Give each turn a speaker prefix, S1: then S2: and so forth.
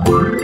S1: Bye.